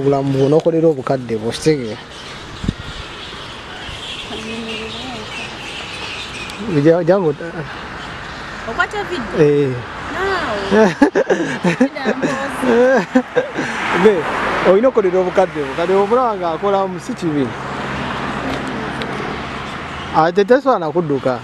obulamu bwonookolera obukadde bwo kitegeera jangu uh, olina eh. okolera obukadde bukadde kati obulaba ng'akolamu si kibi ate ah, tesobola nakudduka